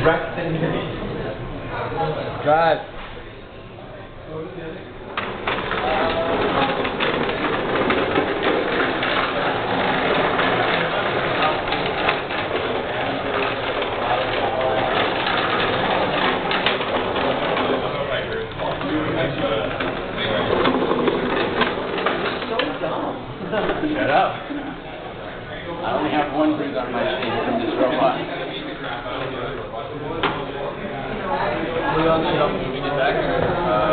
Direct and Drive. Shut up. I only have one bruise on my shin from this robot. We're not gonna move back. Uh,